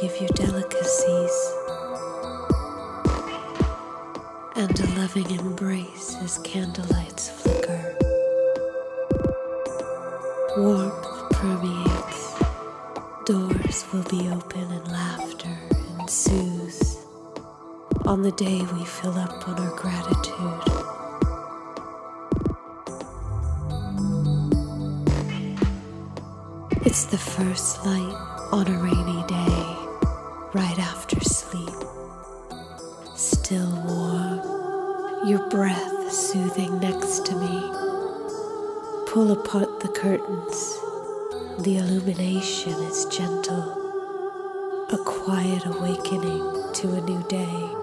give you delicacies. And a loving embrace as candlelights flicker. Warmth permeates, doors will be open and laughter ensues on the day we fill up on our gratitude. It's the first light on a rainy day, right after sleep. Still warm, your breath soothing next to me. Pull apart the curtains, the illumination is gentle, a quiet awakening to a new day.